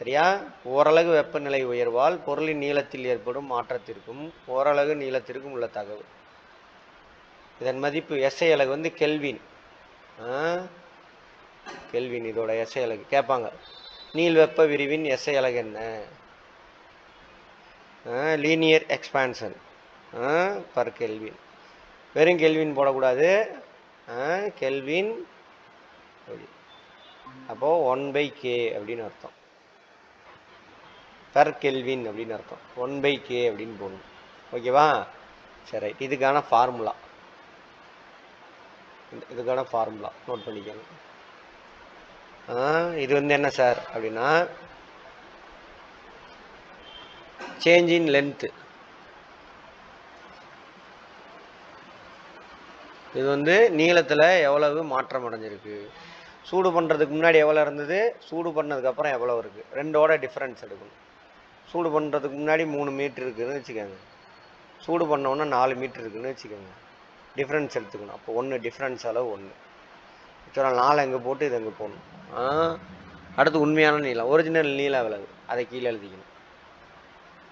சரியா? ஓரலகு வெப்பநிலை உயர்வால் பொருளின் நீளத்தில் ஏற்படும் மாற்றத்திற்கும் ஓரலகு நீளத்திற்கும் உள்ள தகவல் இதன் மதிப்பு எஸ்ஐ அலகு வந்து கெல்வின். ஆ? கெல்வின் இதோட எஸ்ஐ அலகு. கேட்பாங்க. நீள் வெப்ப விரிவின் எஸ்ஐ அலகு என்ன? லீனியர் எக்ஸ்பான்ஷன் பர் கெல்வின் வெறும் கெல்வின் போடக்கூடாது. கெல்வின். அப்போது ஒன் பை கே அப்படின்னு அர்த்தம். பெர் கெல்வின் அப்படின்னு அர்த்தம். ஒன் பை கே அப்படின்னு போடணும். ஓகேவா? சரி ரைட் இதுக்கான ஃபார்முலா இதுக்கான ஃபார்முலா நோட் பண்ணிக்கோங்க. இது வந்து என்ன சார் அப்படின்னா சேஞ்ச் இன் லென்த்து இது வந்து நீளத்தில் எவ்வளவு மாற்றம் அடைஞ்சிருக்கு? சூடு பண்ணுறதுக்கு முன்னாடி எவ்வளோ இருந்தது? சூடு பண்ணதுக்கப்புறம் எவ்வளோ இருக்குது ரெண்டோட டிஃப்ரென்ஸ் எடுக்கணும். சூடு பண்ணுறதுக்கு முன்னாடி மூணு மீட்ரு இருக்குதுன்னு வச்சுக்கோங்க. சூடு பண்ணோன்னா நாலு மீட்ரு இருக்குதுன்னு வச்சுக்கோங்க. டிஃப்ரென்ஸ் எடுத்துக்கணும். அப்போ ஒன்று டிஃப்ரென்ஸ் அளவு ஒன்று சரி நாலு எங்கே போட்டு இது எங்கே போடணும். ஆ? அடுத்து உண்மையான நீளம். ஒரிஜினல் நீளம் விலகு. அதை கீழே எழுதிக்கணும்.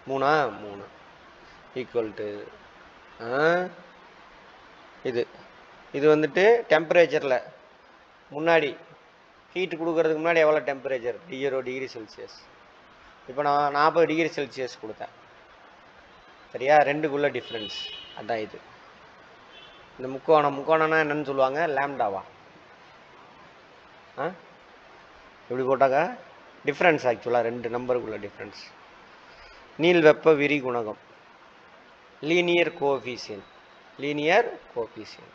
மூணா? மூணு. ஈக்குவல் டு இது. இது வந்துட்டு டெம்பரேச்சரில் முன்னாடி ஹீட் கொடுக்கறதுக்கு முன்னாடி எவ்வளோ டெம்பரேச்சர் ஜீரோ டிகிரி செல்சியஸ் இப்போ நான் நாற்பது டிகிரி செல்சியஸ் கொடுத்தேன். சரியா? ரெண்டுக்குள்ள டிஃப்ரென்ஸ் அதான் இது. இந்த முக்கோணம் முக்கோணம்னா என்னன்னு சொல்லுவாங்க? லேம்டாவா? ஆ? எப்படி போட்டாக்கா டிஃப்ரென்ஸ் ஆக்சுவலாக ரெண்டு நம்பருக்குள்ள டிஃப்ரென்ஸ் நீள் வெப்ப விரி குணகம். Linear coefficient linear coefficient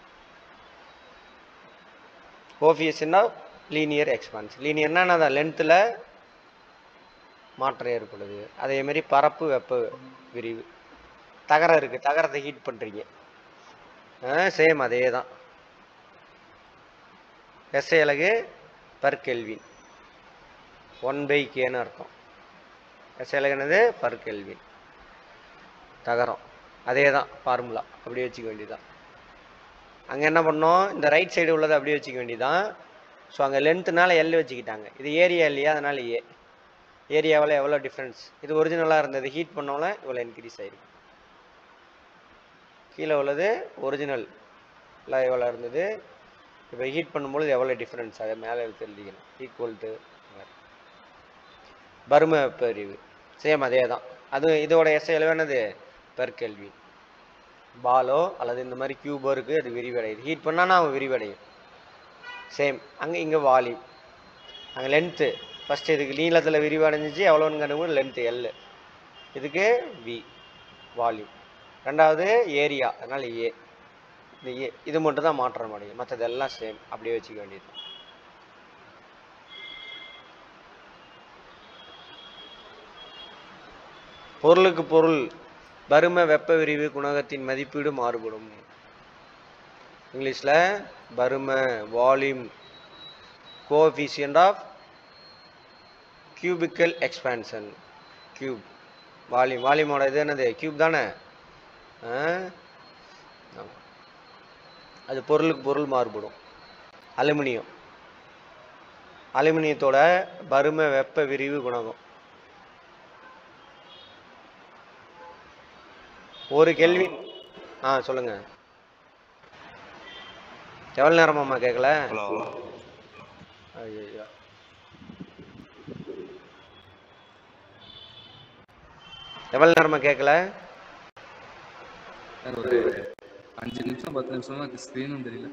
coefficient linear expansion லீனியர்னா என்னதான்? லென்த்தில் மாற்றம் ஏற்படுது. அதேமாரி பரப்பு வெப்ப விரிவு. தகரம் இருக்குது தகரத்தை ஹீட் பண்ணுறீங்க சேம் அதே தான் எஸ்ஐ அலகு பர் கெல்வின் ஒன் பை கேன்னு அர்த்தம். எஸ்ஐ அலகு பர் கெல்வின் தகரம். அதே தான் ஃபார்முலா அப்படியே வச்சுக்க வேண்டியதான் அங்கே என்ன பண்ணோம்? இந்த ரைட் சைடு உள்ளதை அப்படியே வச்சுக்க வேண்டியதான் ஸோ அங்கே லென்த்துனால எல் வச்சுக்கிட்டாங்க. இது ஏரியா இல்லையா? அதனால ஏ ஏரியாவில் எவ்வளோ டிஃப்ரென்ஸ் இது ஒரிஜினலாக இருந்தது. ஹீட் பண்ணோம்ல இவ்வளோ இன்க்ரீஸ் ஆகிருக்கு கீழே உள்ளது ஒரிஜினல் எவ்வளோ இருந்தது? இப்போ ஹீட் பண்ணும்பொழுது எவ்வளோ டிஃப்ரென்ஸ் அதை மேலே எடுத்து எழுதிக்கணும். ஈக்குவல் டு பரும பிரிவு. சேம் அதே தான். அது இதோட எஸ்ஐ என்னது? பெர் கேள்வி பாலோ அல்லது இந்த மாதிரி கியூபோ இருக்குது அது விரிவடையுது. ஹீட் பண்ணால் அவன் விரிவடையும். சேம் அங்கே இங்கே வால்யூம் அங்கே லென்த்து ஃபஸ்ட்டு இதுக்கு நீளத்தில் விரிவடைஞ்சிச்சு எவ்வளோன்னு கண்டுபிடி லென்த்து எல் இதுக்கு வி வால்யூம் ரெண்டாவது ஏரியா அதனால் ஏ இந்த ஏ இது மட்டும் தான் மாற்றம் அடையும் மற்றதெல்லாம் சேம் அப்படியே வச்சுக்க வேண்டியது. பொருளுக்கு பொருள் பரும வெப்ப விரிவு குணகத்தின் மதிப்பீடு மாறுபடும். இங்கிலீஷில் பரும volume coefficient of cubical expansion cube volume வால்யூமோட இது என்னது? கியூப் தானே. அது பொருளுக்கு பொருள் மாறுபடும். அலுமினியம். அலுமினியத்தோட பரும வெப்ப விரிவு குணகம். ஒரு கெல்வின் ஆ சொல்லுங்க. எவ்வளோ நேரமாம்மா கேட்கல ஐயோ எவ்வளோ நேரமா கேட்கல ஒரு அஞ்சு நிமிஷம் பத்து நிமிஷமா ஸ்க்ரீனும் தெரியல.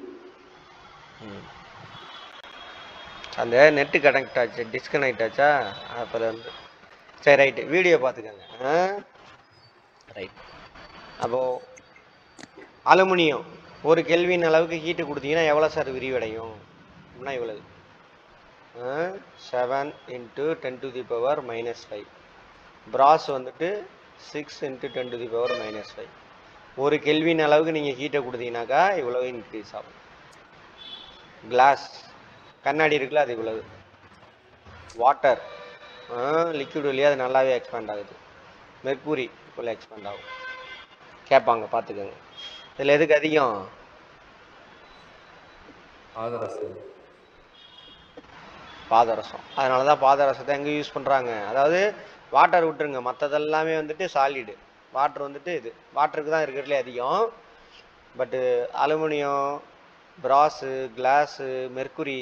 அந்த நெட்டு கனெக்ட் ஆச்சு டிஸ்கனெக்ட் ஆச்சா? அப்புறம் வந்து சரி ரைட்டு வீடியோ பார்த்துக்கோங்க. ரைட் அப்போது அலுமினியம். ஒரு கெல்வின் அளவுக்கு ஹீட்டு கொடுத்தீங்கன்னா எவ்வளோ சார் விரிவடையும்? அப்படின்னா இவ்வளவு. Seven into ten to the power minus five brass வந்துட்டு six into ten to the power minus five ஒரு கெல்வின் அளவுக்கு நீங்கள் ஹீட்டை கொடுத்தீங்கன்னாக்கா இவ்வளவு இன்க்ரீஸ் ஆகும். கிளாஸ் கண்ணாடி இருக்குல்ல அது இவ்வளவு. வாட்டர் லிக்விட் வழியாக அது நல்லாவே எக்ஸ்பேண்ட் ஆகுது. மெர்க்குரி இவ்வளோ எக்ஸ்பேண்ட் ஆகும். கேட்பாங்க பார்த்துக்கோங்க. இதில் எதுக்கு அதிகம்? ஆதரா சார் பாதரசம். அதனால தான் பாதரசத்தை எங்கே யூஸ் பண்ணுறாங்க அதாவது வாட்டர் விட்டுருங்க. மற்றதெல்லாமே வந்துட்டு சாலிடு வாட்ரு வந்துட்டு இது. வாட்டருக்கு தான் இருக்கிறதுலே அதிகம். பட்டு அலுமினியம் பிராஸு கிளாஸு மெர்க்குரி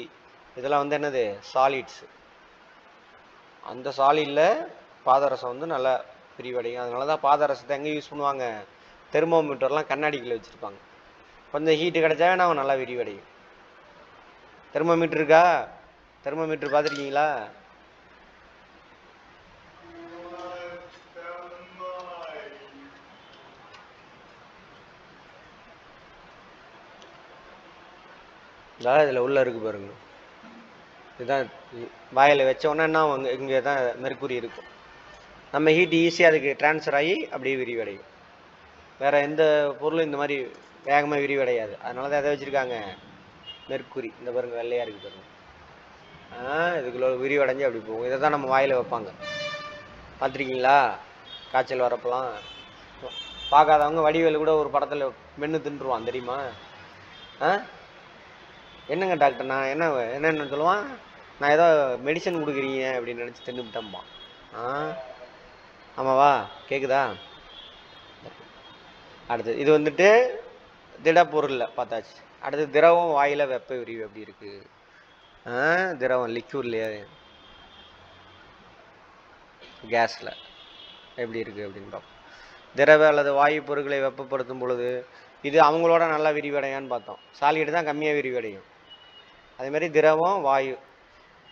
இதெல்லாம் வந்து என்னது? சாலிட்ஸு அந்த சாலிடில் பாதரசம் வந்து நல்லா விரிவடையும் அதனால தான் பாதரசத்தை எங்கே யூஸ் பண்ணுவாங்க? தெர்மோமீட்டர்லாம் கண்ணாடிக்குள்ளே வச்சுருப்பாங்க. கொஞ்சம் ஹீட்டு கிடைச்சாவே நான் நல்லா விரிவடையும். தெர்மோமீட்டர் இருக்கா? தெர்மோமீட்டர் பார்த்துருக்கீங்களா? அதாவது இதில் உள்ளே இருக்கு பாருங்க. இதுதான் வாயில் வச்சோன்னா என்ன இங்கே தான் மெர்க்குரி இருக்கும். நம்ம ஹீட் ஈஸியாக அதுக்கு ட்ரான்ஸ்ஃபர் ஆகி அப்படியே விரிவடையும். வேறு எந்த பொருளும் இந்த மாதிரி வேகமாக விரிவடையாது. அதனால தான் எதை வச்சுருக்காங்க? மெர்க்குரி இந்த பாருங்க வெள்ளையாக இருக்குது பாருங்க. இதுக்குள்ள விரிவடைஞ்சு அப்படி போகும். இதை தான் நம்ம வாயில் வைப்பாங்க. பார்த்துருக்கீங்களா? காய்ச்சல் வரப்பெல்லாம். பார்க்காதவங்க வடிவேல் கூட ஒரு படத்தில் மென்று தின்றுவான் தெரியுமா? ஆ? என்னங்க டாக்டர் நான் என்ன என்னென்னு சொல்லுவான்? நான் ஏதோ மெடிசன் கொடுக்குறீங்க அப்படின்னு நினச்சி தின்னுபிட்டம்பான் ஆ? ஆமாவா கேட்குதா அடுத்து இது வந்துட்டு திடப்பொருளில் பார்த்தாச்சு. அடுத்து திரவம் வாயில் வெப்ப விரிவு எப்படி இருக்குது ஆ? திரவம் லிக்யூட்லையே கேஸில் எப்படி இருக்குது அப்படின்னு பார்ப்போம். திரவ அல்லது வாயு பொருட்களை வெப்பப்படுத்தும் பொழுது இது அவங்களோட நல்லா விரிவடையான்னு பார்த்தோம். சாலிட்டு தான் கம்மியாக விரிவடையும். அதே மாதிரி திரவம் வாயு.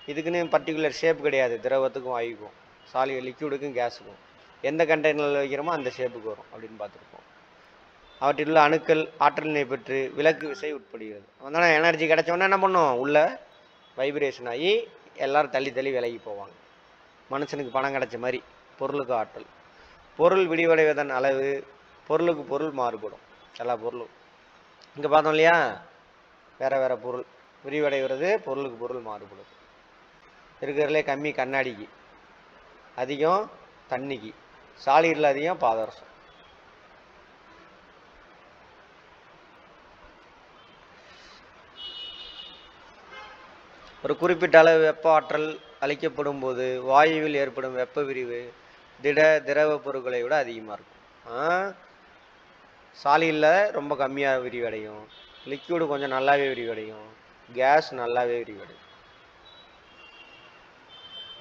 இதுக்குன்னு பர்டிகுலர் ஷேப் கிடையாது. திரவத்துக்கும் வாயுக்கும். சாலி லிக்யூடுக்கும் கேஸுக்கும் எந்த கண்டெய்னரில் வைக்கிறோமோ அந்த ஷேப்புக்கு வரும் அப்படின்னு பார்த்துருப்போம். அவற்றில் உள்ள அணுக்கள் ஆற்றலினை பெற்று விலக்கு விசை உட்படுகிறது. அதனால் எனர்ஜி கிடைச்சோன்னே என்ன பண்ணும் உள்ள வைப்ரேஷன் ஆகி எல்லோரும் தள்ளி தள்ளி விலகி போவாங்க. மனுஷனுக்கு பணம் கிடைச்ச மாதிரி பொருளுக்கு ஆற்றல். பொருள் விடிவடைவதன் அளவு பொருளுக்கு பொருள் மாறுபடும். எல்லா பொருளும். இங்கே பார்த்தோம் இல்லையா? வேறு வேறு பொருள். விரிவடைகிறது பொருளுக்கு பொருள் மாறுபடும் இருக்கிறதுலே கம்மி கண்ணாடிக்கு அதிகம் தண்ணிக்கு சாலிடில் அதிகம் பாதரசம். ஒரு குறிப்பிட்ட அளவு வெப்ப ஆற்றல் அளிக்கப்படும் போது வாயுவில் ஏற்படும் வெப்ப விரிவு திட திரவ பொருட்களை விட அதிகமாக இருக்கும். சாலியில் ரொம்ப கம்மியாக விரிவடையும். லிக்யூடு கொஞ்சம் நல்லாவே விரிவடையும். கேஸ் நல்லாவே விரிவடையும்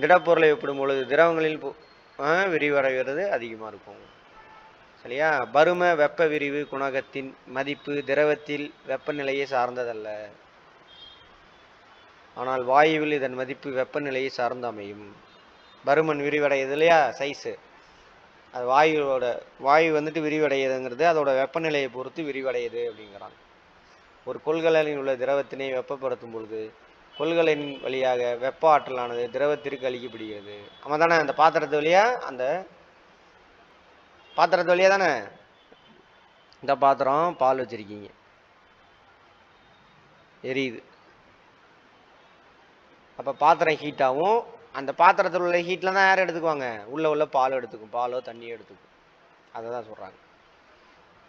திடப்பொருளை ஒப்பிடும் பொழுது திரவங்களில் ஆ, விரிவடைகிறது அதிகமாக இருக்கும். சரியா? பரும வெப்ப விரிவு குணகத்தின் மதிப்பு திரவத்தில் வெப்பநிலையை சார்ந்ததல்ல. ஆனால் வாயுவில் இதன் மதிப்பு வெப்பநிலையை சார்ந்து அமையும். பருமன் விரிவடையுது இல்லையா? சைஸு அது வாயுவோட வாயு வந்துட்டு விரிவடையுதுங்கிறது அதோட வெப்பநிலையை பொறுத்து விரிவடையுது அப்படிங்கிறாங்க. ஒரு கொள்கலனில் உள்ள திரவத்தினை வெப்பப்படுத்தும் பொழுது கொள்கலனின் வழியாக வெப்ப ஆற்றலானது திரவத்திற்கு அளிக்கப்படுகிறது. ஆமாம் தானே? அந்த பாத்திரத்து வழியாக அந்த பாத்திரத்து வழியாக தானே? இந்த பாத்திரம் பால் வச்சுருக்கீங்க. எரியுது. அப்போ பாத்திரம் ஹீட்டாகவும் அந்த பாத்திரத்தில் உள்ள ஹீட்டில் தான் யார் எடுத்துக்குவாங்க? உள்ளே உள்ள பால் எடுத்துக்கும். பாலோ தண்ணியோ எடுத்துக்கும். அதை தான் சொல்கிறாங்க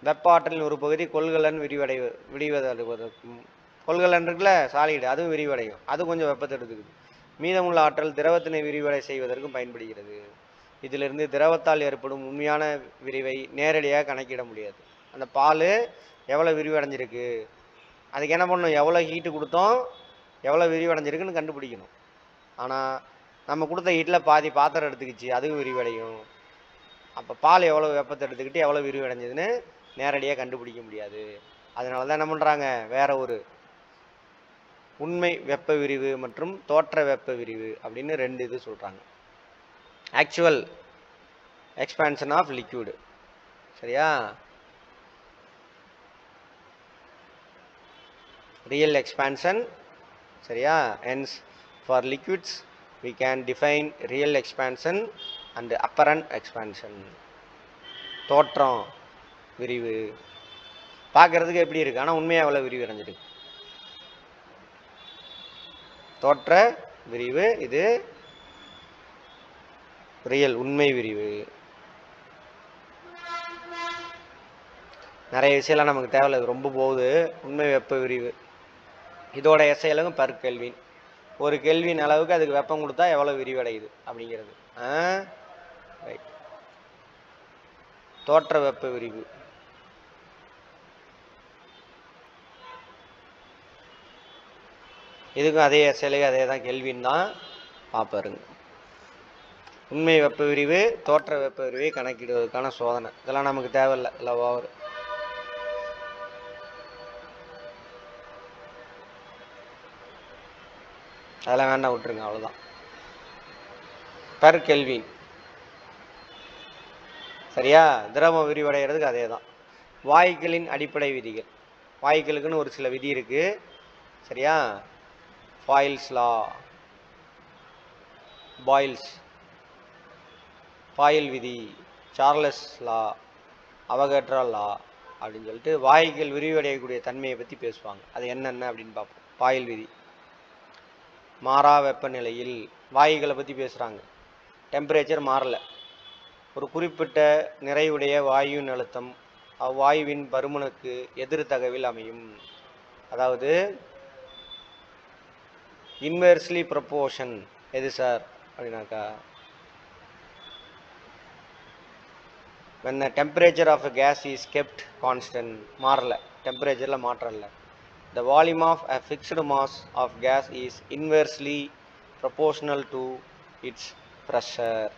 வெப்ப ஆற்றலின் ஒரு பகுதி கொள்கலன் விரிவடை விடிவதற்கும் கொள்கலன் இருக்குல்ல சாலிடு அதுவும் விரிவடையும். அது கொஞ்சம் வெப்பத்தை எடுத்துக்குது. மீதமுள்ள ஆற்றல் திரவத்தினை விரிவடை செய்வதற்கும் பயன்படுகிறது. இதிலிருந்து திரவத்தால் ஏற்படும் உண்மையான விரிவை நேரடியாக கணக்கிட முடியாது. அந்த பால் எவ்வளோ விரிவடைஞ்சிருக்கு? அதுக்கு என்ன பண்ணணும்? எவ்வளோ ஹீட்டு கொடுத்தோம்? எவ்வளோ விரிவடைஞ்சிருக்குன்னு கண்டுபிடிக்கணும். ஆனால் நம்ம கொடுத்த ஹீட்டில் பாதி பாத்திரம் எடுத்துக்கிச்சு அதுவும் விரிவடையும். அப்போ பால் எவ்வளோ வெப்பத்தை எடுத்துக்கிட்டு எவ்வளோ விரிவடைஞ்சதுன்னு நேரடியாக கண்டுபிடிக்க முடியாது. அதனால தான் என்ன பண்ணுறாங்க வேற ஒரு உண்மை வெப்ப விரிவு மற்றும் தோற்ற வெப்ப விரிவு அப்படின்னு ரெண்டு இது சொல்கிறாங்க ஆக்சுவல் எக்ஸ்பான்ஷன் ஆஃப் லிக்யூடு சரியா? ரியல் எக்ஸ்பான்ஷன் சரியா? Hence for liquids we can define real expansion and apparent expansion. தோற்றம். விரிவு. பார்க்கறதுக்கு எப்படி இருக்கு? ஆனால் உண்மையாக எவ்வளோ விரிவு அடைஞ்சிருக்கு தோற்ற விரிவு இது ரியல் உண்மை விரிவு. நிறைய விஷயம்லாம் நமக்கு தேவையில்லை. ரொம்ப போகுது. உண்மை வெப்ப விரிவு. இதோட எஸ்ஐலகும் பர் கெல்வின் ஒரு கெல்வின் அளவுக்கு அதுக்கு வெப்பம் கொடுத்தா எவ்வளோ விரிவடையுது அப்படிங்கிறது. ஆ? ரைட் தோற்ற வெப்ப விரிவு. இதுக்கும் அதே சிலை அதே தான் கெல்வின் தான். பார்ப்பாருங்க உண்மை வெப்ப விரிவு தோற்ற வெப்ப விரிவை கணக்கிடுவதற்கான சோதனை. இதெல்லாம் நமக்கு தேவையில்லை இல்லை ஓவர். அதெல்லாம் வேண்டாம் விட்டுருங்க அவ்வளோதான் பர் கெல்வின். சரியா? திரவம் விரிவடைகிறதுக்கு அதே தான். வாயுக்களின் அடிப்படை விதிகள். வாயுக்களுக்குன்னு ஒரு சில விதி இருக்குது சரியா? பாயில்ஸ் லா பாயில்ஸ் பாயில் விதி. சார்லஸ் லா அவகட்ரா லா அப்படின்னு சொல்லிட்டு வாயுக்கள் விரிவடையக்கூடிய தன்மையை பற்றி பேசுவாங்க. அது என்னென்ன அப்படின்னு பார்ப்போம். பாயில் விதி. மாறா வெப்பநிலையில் வாயுகளை பற்றி பேசுகிறாங்க டெம்பரேச்சர் மாறலை. ஒரு குறிப்பிட்ட நிறைவுடைய வாயுவின் அழுத்தம் அவ்வாயுவின் பருமனுக்கு எதிர் தகவில் அமையும். அதாவது இன்வெர்ஸ்லி ப்ரப்போர்ஷன் எது சார் அப்படின்னாக்கா when temperature of a gas is kept constant மாறல டெம்பரேச்சரில் மாற்றல the volume of a fixed mass of gas is inversely proportional to its pressure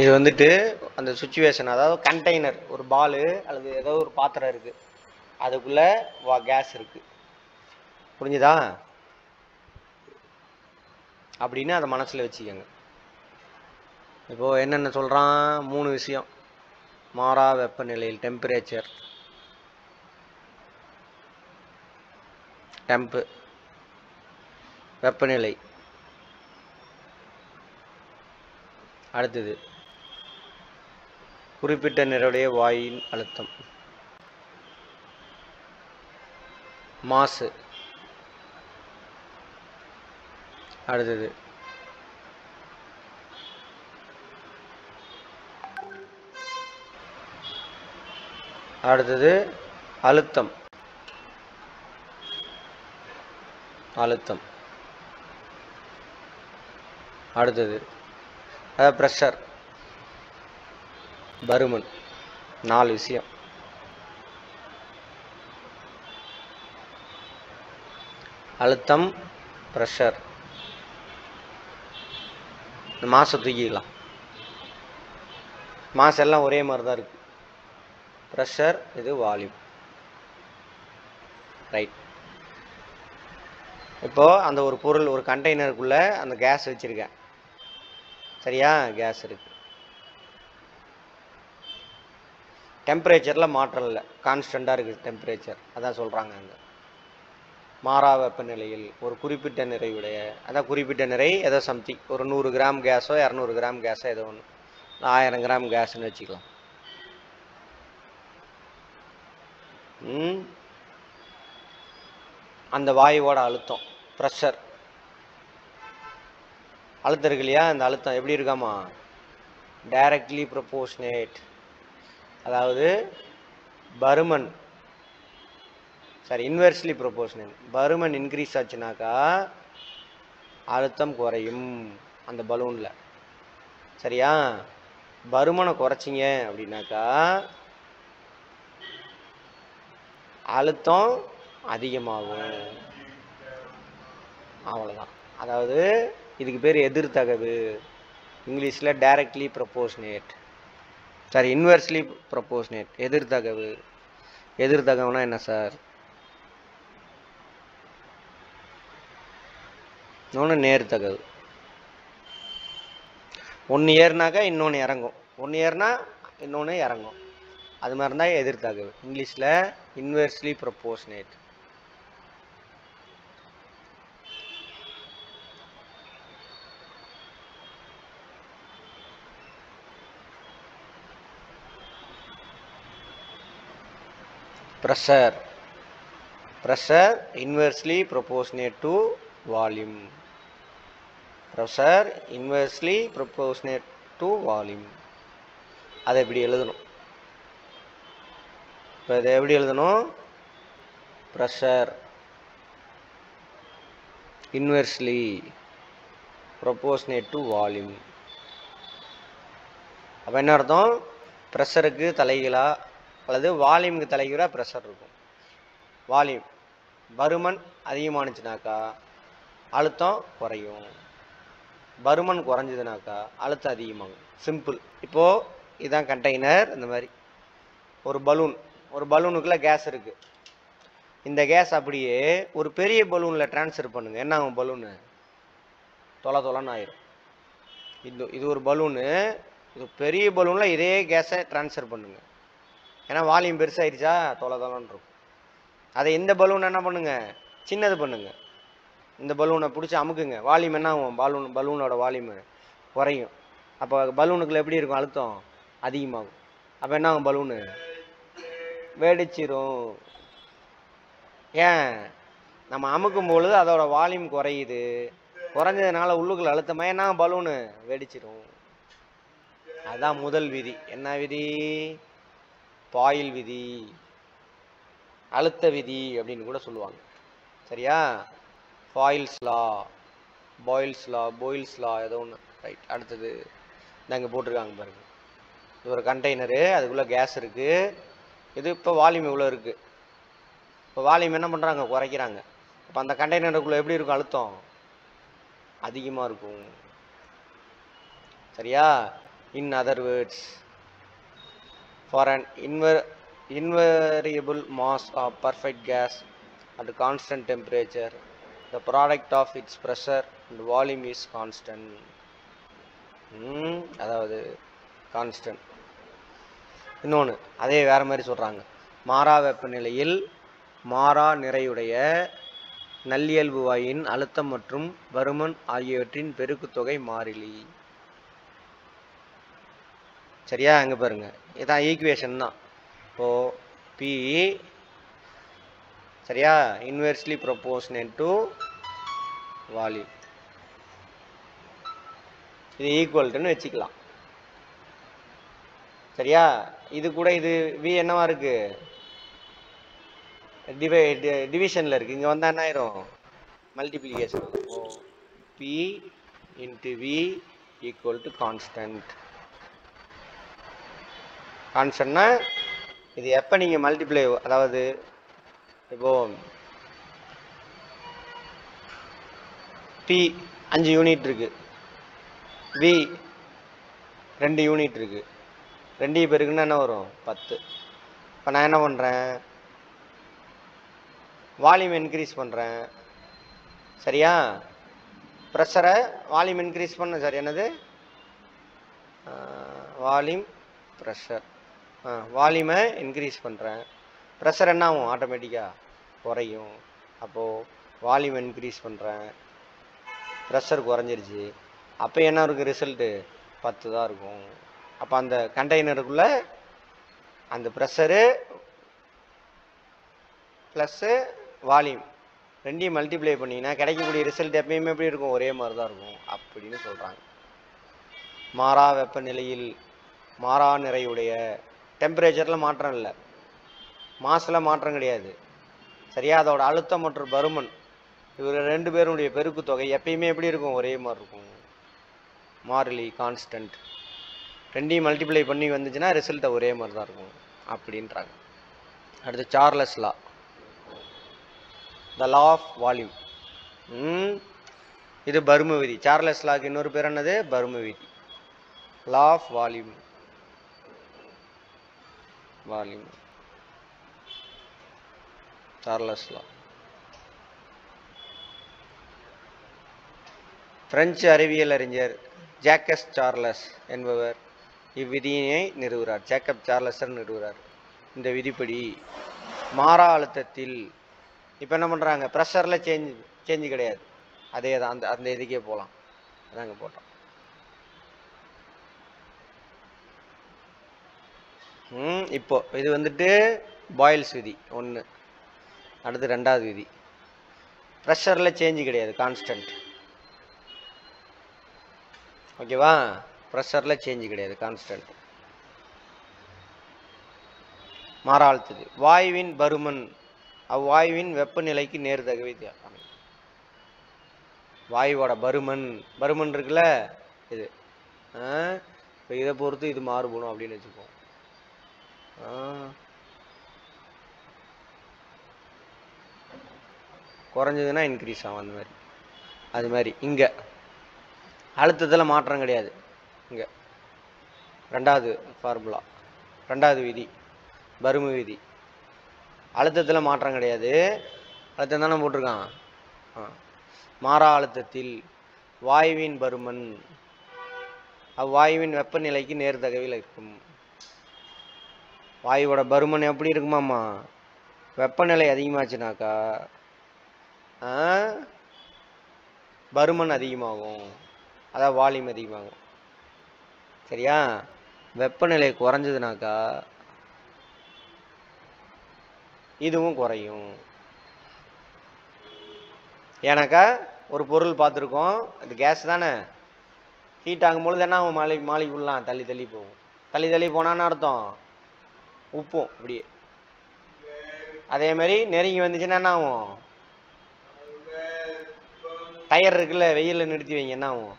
இது வந்துட்டு அந்த சுச்சுவேஷன் அதாவது கண்டெய்னர் ஒரு பாலு அல்லது ஏதோ ஒரு பாத்திரம் இருக்குது அதுக்குள்ளே வா கேஸ் இருக்குது புரிஞ்சுதா? அப்படின்னு அதை மனசில் வச்சுக்கோங்க. இப்போது என்னென்ன சொல்கிறான் மூணு விஷயம். மாறா வெப்பநிலையில் டெம்பரேச்சர் டெம்பு வெப்பநிலை. அடுத்தது குறிப்பிட்ட நிறைவுடைய வாயின் அழுத்தம். மாசு. அடுத்தது. அடுத்தது அழுத்தம். அழுத்தம். அடுத்தது. அதாவது ப்ரெஷர் பருமன். நாலு விஷயம். அழுத்தம் ப்ரெஷர் இந்த மாசை தூக்கிக்கலாம். மாஸ் எல்லாம் ஒரே மாதிரி தான் இருக்கு. ப்ரெஷர் இது வால்யூம் ரைட் இப்போது அந்த ஒரு பொருள் ஒரு கண்டெய்னருக்குள்ளே அந்த கேஸ் வச்சிருக்கேன். சரியா? கேஸ் இருக்குது டெம்பரேச்சரில் மாற்றம் இல்லை. கான்ஸ்டண்ட்டாக இருக்குது டெம்பரேச்சர் அதான் சொல்கிறாங்க அங்கே. மாறா வெப்பநிலையில் ஒரு குறிப்பிட்ட நிறைவுடைய அதான் குறிப்பிட்ட நிறை ஏதோ சம்திங் ஒரு நூறு கிராம் கேஸோ இரநூறு கிராம் கேஸோ ஏதோ ஒன்று ஆயிரம் கிராம் கேஸ்ன்னு வச்சுக்கலாம். அந்த வாயுவோட அழுத்தம். ப்ரெஷர் அழுத்தம் இருக்கு இல்லையா? அந்த அழுத்தம் எப்படி இருக்காமா? டைரக்ட்லி ப்ரொபோஷனேட் அதாவது பருமன். சாரி இன்வெர்ஸ்லி ப்ரொபோஷனல் பருமன் இன்க்ரீஸ் ஆச்சுனாக்கா அழுத்தம் குறையும் அந்த பலூனில். சரியா? பருமனை குறைச்சிங்க அப்படின்னாக்கா அழுத்தம் அதிகமாகும். அவ்வளோதான் அதாவது இதுக்கு பேர் எதிர்த்தகவு இங்கிலீஷில் directly proportionate sir inversely proportionate எதிர்தகவு எதிர்தகவுனா என்ன சார்? இன்னொன்று நேர்தகவு ஒன்று ஏறினாக்கா இன்னொன்று இறங்கும். ஒன்று ஏறுனா இன்னொன்று இறங்கும். அது மாதிரி தான் எதிர்த்தகவு இங்கிலீஷில் inversely proportionate pressure pressure inversely proportionate to volume pressure inversely proportionate to volume அதை எப்படி எழுதணும் இப்போ இதை எப்படி எழுதணும் pressure inversely proportionate to volume அப்போ என்ன அர்த்தம் ப்ரெஷருக்கு தலைகளாக அல்லது வால்யூமுக்கு தலைகீழாக ப்ரெஷர் இருக்கும். வால்யூம். பருமன் அதிகமானுச்சுனாக்கா அழுத்தம் குறையும். பருமன் குறைஞ்சதுனாக்கா அழுத்தம் அதிகமாகும். சிம்பிள் இப்போது இதுதான் கண்டெய்னர் இந்த மாதிரி. ஒரு பலூன் ஒரு பலூனுக்குள்ளே கேஸ் இருக்குது இந்த கேஸ் அப்படியே ஒரு பெரிய பலூனில் ட்ரான்ஸ்ஃபர் பண்ணுங்கள் என்ன ஆகும் பலூனு தொலை தொலைன்னு ஆயிரும். இது இது ஒரு பலூனு இது பெரிய பலூனில் இதே கேஸை ட்ரான்ஸ்ஃபர் பண்ணுங்கள் ஏன்னா வால்யூம் பெருசாகிடுச்சா தொலை தொலைன்னு இருக்கும். அதை இந்த பலூன் என்ன பண்ணுங்க? சின்னது பண்ணுங்க. இந்த பலூனை பிடிச்சி அமுக்குங்க. வால்யூம் என்ன ஆகும்? பலூன் பலூனோட வால்யூமு குறையும். அப்போ பலூனுக்குள்ள எப்படி இருக்கும்? அழுத்தம் அதிகமாகும். அப்போ என்ன ஆகும் பலூனு வெடிச்சிரும். ஏன்? நம்ம அமுக்கும் பொழுது அதோட வால்யூம் குறையுது. குறைஞ்சதுனால உள்ளுக்குள்ள அழுத்தமாக என்ன பலூனு வெடிச்சிரும். அதுதான் முதல் விதி. என்ன விதி? பாயில் விதி அழுத்த விதி அப்படின்னு கூட சொல்லுவாங்க. சரியா? Boyle's law Boyle's law Boyle's law ஏதோ ஒன்று ரைட் அடுத்தது நாங்கள் போட்டிருக்காங்க பாருங்கள் இது ஒரு கண்டெய்னரு அதுக்குள்ளே கேஸ் இருக்குது இது இப்போ வால்யூம் இவ்வளோ இருக்குது இப்போ வால்யூம் என்ன பண்ணுறாங்க குறைக்கிறாங்க. இப்போ அந்த கண்டெய்னருக்குள்ளே எப்படி இருக்கும் அழுத்தம்? அதிகமாக இருக்கும். சரியா? In other words for an இன்வர் invariable mass of perfect gas at constant temperature. The product of its pressure and volume is constant. ம், அதாவது கான்ஸ்டன்ட் இன்னொன்று அதே வேறு மாதிரி சொல்கிறாங்க மாறா வெப்பநிலையில் மாறா நிறையுடைய நல்லியல்பு வாயின் அழுத்தம் மற்றும் பருமன் ஆகியவற்றின் பெருக்குத்தொகை மாறிலி. சரியா? அங்கே பாருங்க. இதான் ஈக்குவேஷன் தான். இப்போ பி சரியா? இன்வெர்ஸ்லி ப்ரொபோர்ஷனேட் டு வால்யூம் இது ஈக்குவல்ட்டுன்னு வச்சுக்கலாம். சரியா? இது கூட இது வி என்னவா இருக்கு? டிவை டிவிஷனில் இருக்குது இங்கே வந்தால் என்ன ஆயிரும்? Multiplication oh P into V equal to constant கான்ஸ்டன்ட்னா இது எப்போ நீங்கள் மல்டிப்ளை அதாவது இப்போது பி அஞ்சு யூனிட் இருக்குது வி ரெண்டு யூனிட் இருக்குது ரெண்டு பேருக்குன்னா என்ன வரும்? பத்து. இப்போ நான் என்ன பண்ணுறேன் வால்யூம் இன்க்ரீஸ் பண்ணுறேன் சரியா? ப்ரெஷரை வால்யூம் இன்க்ரீஸ் பண்ண சார் என்னது? வால்யூம் ப்ரெஷர் வால்யூமை இன்க்ரீஸ் பண்ணுறேன் ப்ரெஷர் என்ன ஆகும்? ஆட்டோமேட்டிக்காக குறையும். அப்போது வால்யூம் இன்க்ரீஸ் பண்ணுறேன் ப்ரெஷர் குறைஞ்சிருச்சு. அப்போ என்ன இருக்குது ரிசல்ட்டு பத்து தான் இருக்கும். அப்போ அந்த கண்டெய்னருக்குள்ளே அந்த ப்ரெஷரு ப்ளஸ்ஸு வால்யூம் ரெண்டையும் மல்டிப்ளை பண்ணிங்கன்னா கிடைக்கக்கூடிய ரிசல்ட் எப்பயுமே எப்படி இருக்கும்? ஒரே மாதிரி தான் இருக்கும். அப்படின்னு சொல்கிறாங்க மாறா வெப்பநிலையில் மாறா நிறையுடைய டெம்பரேச்சரில் மாற்றம் இல்லை. மாசில் மாற்றம் கிடையாது. சரியா? அதோட அழுத்தம் மற்றும் பருமன். இவர் ரெண்டு பேருடைய பெருக்கு தொகை எப்பயுமே எப்படி இருக்கும்? ஒரே மாதிரி இருக்கும். மாறிலி கான்ஸ்டன்ட் ரெண்டையும் மல்டிப்ளை பண்ணி வந்துச்சுன்னா ரிசல்ட்டை ஒரே மாதிரி தான் இருக்கும். அப்படின்றாங்க. அடுத்து Charles law the law of volume இது பரும விதி. சார்லஸ் லாக்கு இன்னொரு பேர் என்னது? பரும விதி. Law of volume volume Charles law French அறிவியல் அறிஞர் ஜேக்கஸ் சார்லஸ் என்பவர் இவ்விதியினை நிறுவுகிறார் ஜேக்கப் சார்லஸர் நிறுவுகிறார் இந்த விதிப்படி மாறா அழுத்தத்தில் இப்போ என்ன பண்ணுறாங்க ப்ரெஷரில் சேஞ்ச் சேஞ்சு கிடையாது. அதே தான் அந்த அந்த இதுக்கே போகலாம் அதாங்க போட்டோம். இப்போ இது வந்துட்டு பாயில்ஸ் விதி ஒன்று அடுத்து ரெண்டாவது விதி. ப்ரெஷரில் சேஞ்சு கிடையாது கான்ஸ்டன்ட் ஓகேவா ப்ரெஷரில் சேஞ்சு கிடையாது கான்ஸ்டன்ட் மாறாழ்த்துது. வாயுவின் பருமன் அவ்வாயுவின் வெப்பநிலைக்கு நேர்தகவை தே- வாயுவோட பருமன் பருமன் இருக்குல்ல இது. இப்போ இதை பொறுத்து இது மாறுபடும் அப்படின்னு வச்சுப்போம். குறைஞ்சதுன்னா இன்க்ரீஸ் ஆகும் அந்த மாதிரி. அது மாதிரி. இங்கே. அழுத்தத்தில் மாற்றம் கிடையாது. இங்கே. ரெண்டாவது ஃபார்முலா ரெண்டாவது விதி. பரும விதி. அழுத்தத்தில் மாற்றம் கிடையாது. அழுத்தம் தானே போட்டிருக்கான். ஆ. மாறா அழுத்தத்தில் வாயுவின் பருமன். அவ்வாயுவின் வெப்பநிலைக்கு நேர்தகவில் இருக்கும். வாயுவோட பருமன் எப்படி இருக்குமாம்மா? வெப்பநிலை அதிகமாச்சுனாக்கா பருமன் அதிகமாகும். அதான் வால்யூம் அதிகமாகும். சரியா? வெப்பநிலை குறைஞ்சதுனாக்கா இதுவும் குறையும். ஏன்னாக்கா ஒரு பொருள் பார்த்துருக்கோம். இது கேஸ் தானே? ஹீட் ஆகும்பொழுது என்ன ஆகும்? மாலை மாலிகுல்லாம் தள்ளி தள்ளி போகும். தள்ளி தள்ளி போனான்னு அர்த்தம். உப்பும் அப்படியே அதே மாதிரி நெருங்கி வந்துச்சுன்னா என்ன ஆகும்? டயர் இருக்குல்ல வெயிலில் நிறுத்தி வைங்க என்ன ஆகும்?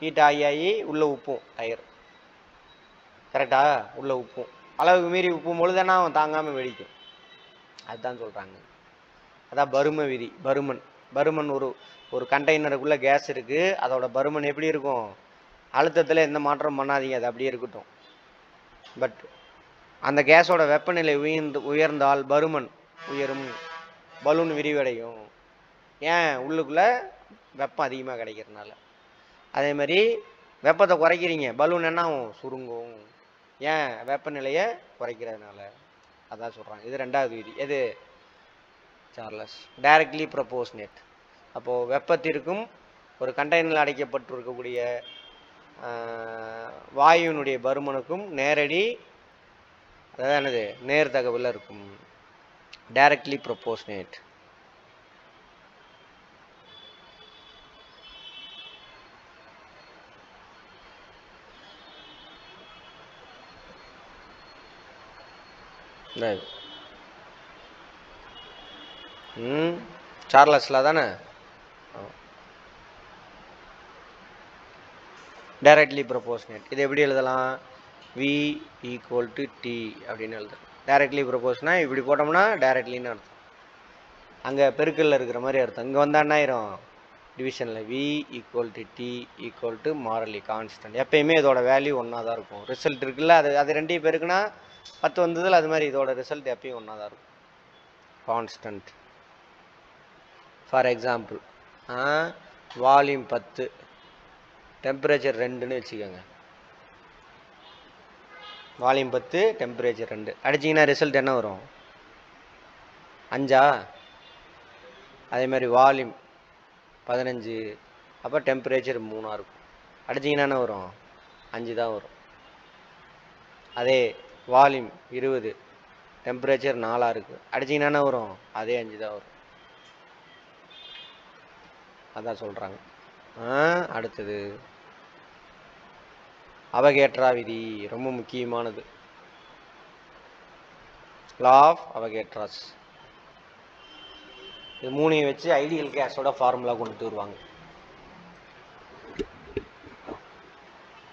ஹீட் ஆகி ஆகி உள்ளே உப்பும் டயர். கரெக்டா உள்ளே உப்பும். அளவுக்கு மீறி உப்பும் பொழுது என்ன ஆகும்? தாங்காமல் வெடிக்கும். அதுதான் சொல்கிறாங்க அதான் பரும விதி பருமன். பருமன் ஒரு ஒரு கண்டெய்னருக்குள்ளே கேஸ் இருக்குது அதோட பருமன் எப்படி இருக்கும்? அழுத்தத்தில் எந்த மாற்றமும் பண்ணாதீங்க. அது அப்படியே இருக்கட்டும். பட் அந்த கேஸோட வெப்பநிலை உயர்ந்து உயர்ந்தால் பருமன் உயரும் பலூன் விரிவடையும். ஏன்? உள்ளுக்குள்ளே வெப்பம் அதிகமாக கிடைக்கிறதுனால. அதே மாதிரி வெப்பத்தை குறைக்கிறீங்க பலூன் என்ன ஆகும்? சுருங்கும். ஏன்? வெப்பநிலையை குறைக்கிறதுனால. அதான் சொல்கிறாங்க இது ரெண்டாவது விதி. எது? சார்லஸ். டைரக்ட்லி ப்ரப்போஸ்னேட் அப்போது வெப்பத்திற்கும் ஒரு கண்டெய்னரில் அடைக்கப்பட்டிருக்கக்கூடிய வாயுவினுடைய பருமனுக்கும் நேரடி அதாவது என்னது நேர் தகவலில் இருக்கும். டைரக்ட்லி ப்ரப்போஸ்னேட் ம் சார்லஸில் தானே? டைரக்ட்லி ப்ரொபோஷனேட் இது எப்படி எழுதலாம்? வி ஈக்குவல் டு டி அப்படின்னு எழுதலாம் டைரக்ட்லி ப்ரொபோஷனா இப்படி போட்டோம்னா டைரக்ட்லின்னு அர்த்தம். அங்கே பெருக்கல்ல இருக்கிற மாதிரி அர்த்தம். இங்கே வந்தால் என்ன ஆயிரும்? டிவிஷனில் V equal to T equal to morally constant எப்பயுமே இதோட வேல்யூ ஒன்றா தான் இருக்கும். ரிசல்ட் இருக்குல்ல அது அது ரெண்டையும் பெருக்குனா பத்து வந்ததில் அது மாதிரி இதோட ரிசல்ட் எப்பயும் ஒன்றா தான் இருக்கும் கான்ஸ்டன்ட் ஃபார் எக்ஸாம்பிள் வால்யூம் பத்து டெம்பரேச்சர் ரெண்டுன்னு வச்சுக்கோங்க. வால்யூம் பத்து டெம்பரேச்சர் ரெண்டு. அடிச்சிங்கன்னா ரிசல்ட் என்ன வரும்? அஞ்சா? அதே மாதிரி வால்யூம் பதினஞ்சு அப்போ டெம்பரேச்சர் மூணாக இருக்கும். அடிச்சிங்கன்னா என்ன வரும்? அஞ்சு தான் வரும். அதே வால்யூம் இருபது டெம்பரேச்சர் நாலாக இருக்குது அடிச்சிங்கன்னா என்ன வரும்? அதே அஞ்சு தான் வரும். அதான் சொல்கிறாங்க அடுத்தது. அவகேட்ரா விதி ரொம்ப முக்கியமானது. லா ஆஃப் அவகேட்ராஸ் இது மூணையும் வச்சு ஐடியல் கேஸோட ஃபார்முலா கொண்டு வருவாங்க.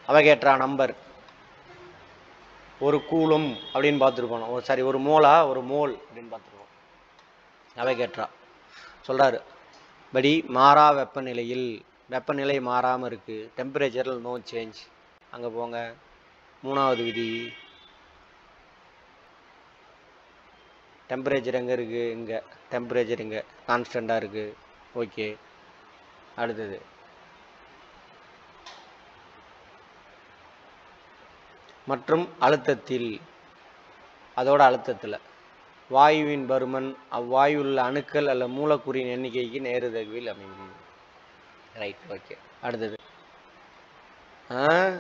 அவகேட்ரா நம்பர் ஒரு கூலம் அப்படின்னு பார்த்துருப்போம் ஒரு சாரி ஒரு மோலா ஒரு மோல் அப்படின்னு பார்த்துருப்போம். அவகேட்ரா சொல்கிறாரு படி மாறா வெப்பநிலையில் வெப்பநிலை மாறாமல் இருக்குது டெம்பரேச்சரில் நோ சேஞ்ச் அங்கே போங்க. மூணாவது விதி. டெம்பரேச்சர் எங்கே இருக்குது இங்கே. டெம்பரேச்சர் இங்கே. கான்ஸ்டண்ட்டாக இருக்குது ஓகே அடுத்தது. மற்றும் அழுத்தத்தில். அதோட அழுத்தத்தில். வாயுவின் பருமன் அவ்வாயுள்ள அணுக்கள் அல்ல மூலக்கூறின் எண்ணிக்கைக்கு நேருதகவில் அமையும். ரைட் ஓகே அடுத்தது. ஆ?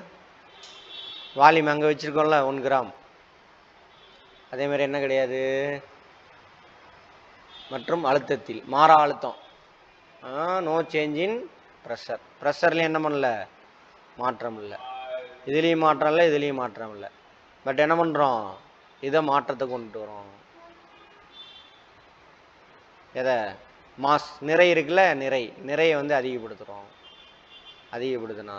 வால்யூம் அங்கே வச்சுருக்கோம்ல ஒன் கிராம் அதே மாதிரி என்ன கிடையாது? மற்றும் அழுத்தத்தில் மாறா அழுத்தம். நோ சேஞ்ச் இன் ப்ரெஷர் ப்ரெஷர்லையும் என்ன பண்ணல? மாற்றம் இல்லை. இதுலேயும் மாற்றம் இல்லை இதுலேயும் மாற்றம் இல்லை. பட் என்ன பண்ணுறோம் இதை மாற்றத்தை கொண்டு வரோம் எதை? மாஸ் நிறை இருக்குல்ல நிறை. நிறையை வந்து அதிகப்படுத்துகிறோம் அதிகப்படுத்தினா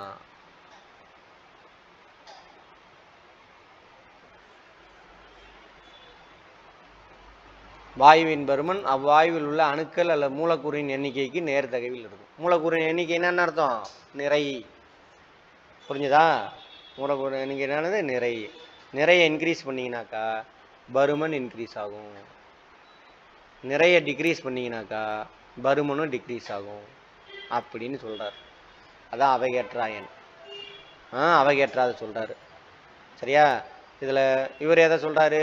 வாயுவின் பருமன் அவ்வாயுவில் உள்ள அணுக்கள் அல்லது மூலக்கூறின் எண்ணிக்கைக்கு நேர்தகவில் இருக்கும். மூலக்கூறின் எண்ணிக்கை என்னென்ன அர்த்தம்? நிறை. புரிஞ்சுதா? மூலக்கூறு எண்ணிக்கை என்னது நிறை. நிறைய இன்க்ரீஸ் பண்ணிங்கனாக்கா பருமன் இன்க்ரீஸ் ஆகும். நிறைய டிக்ரீஸ் பண்ணிங்கனாக்கா பருமனும் டிக்ரீஸ் ஆகும். அப்படின்னு சொல்கிறார் அதான் அவைகேற்றாயன் ஆ அவைகேற்றாத சொல்கிறாரு சரியா? இதில் இவர் எதை சொல்கிறாரு